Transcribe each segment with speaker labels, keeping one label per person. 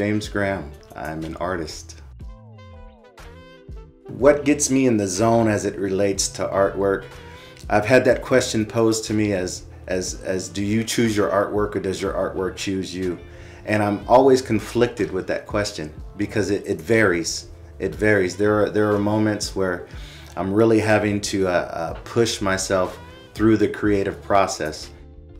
Speaker 1: James Graham. I'm an artist. What gets me in the zone as it relates to artwork? I've had that question posed to me as as as do you choose your artwork or does your artwork choose you? And I'm always conflicted with that question because it, it varies. It varies. There are there are moments where I'm really having to uh, uh, push myself through the creative process.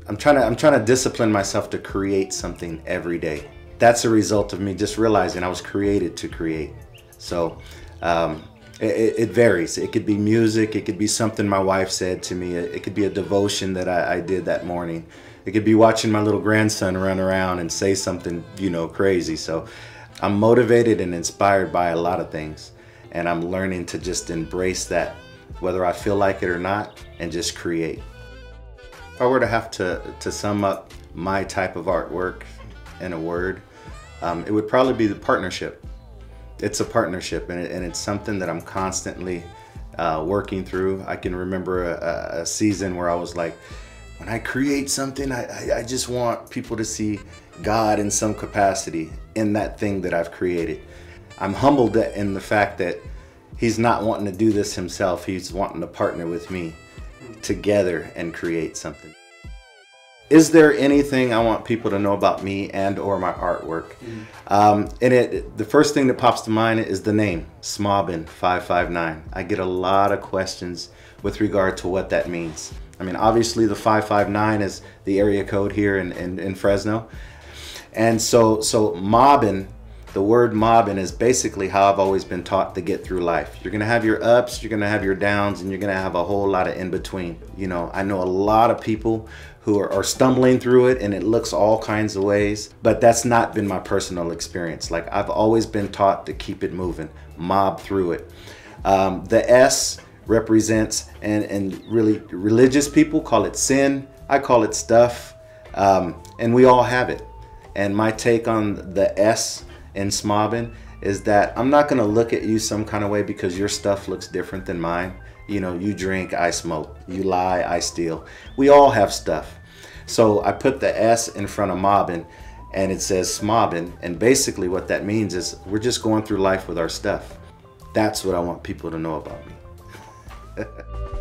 Speaker 1: I'm trying to I'm trying to discipline myself to create something every day that's a result of me just realizing I was created to create. So um, it, it, varies. It could be music. It could be something my wife said to me. It, could be a devotion that I, I, did that morning. It could be watching my little grandson run around and say something, you know, crazy. So I'm motivated and inspired by a lot of things. And I'm learning to just embrace that, whether I feel like it or not, and just create. If I were to have to, to sum up my type of artwork in a word, um, it would probably be the partnership. It's a partnership, and, it, and it's something that I'm constantly uh, working through. I can remember a, a, season where I was like, when I create something, I, I, I just want people to see God in some capacity in that thing that I've created. I'm humbled in the fact that He's not wanting to do this himself, He's wanting to partner with me together and create something is there anything I want people to know about me and or my artwork? Mm. Um, and it, the first thing that pops to mind is the name, Smobbin 559. I get a lot of questions with regard to what that means. I mean, obviously the 559 is the area code here in, in, in Fresno. And so, so mobbing, the word mobbing is basically how I've always been taught to get through life. You're gonna have your ups, you're gonna have your downs, and you're gonna have a whole lot of in between. You know, I know a lot of people who are, are, stumbling through it and it looks all kinds of ways. But that's not been my personal experience. Like I've always been taught to keep it moving, mob through it. Um, the S represents, and, and really religious people call it sin. I call it stuff. Um, and we all have it. And my take on the S in smobbing is that I'm not gonna look at you some kind of way because your stuff looks different than mine. You know, you drink, I smoke. You lie, I steal. We all have stuff. So I put the S in front of mobbing and it says smobbing. And basically what that means is we're just going through life with our stuff. That's what I want people to know about me. Ha ha ha.